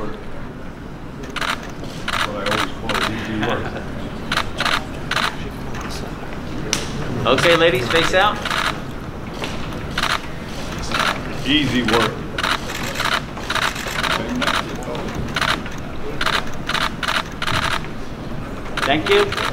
work. What I always call it, easy work. okay, ladies, face out. Easy work. Thank you.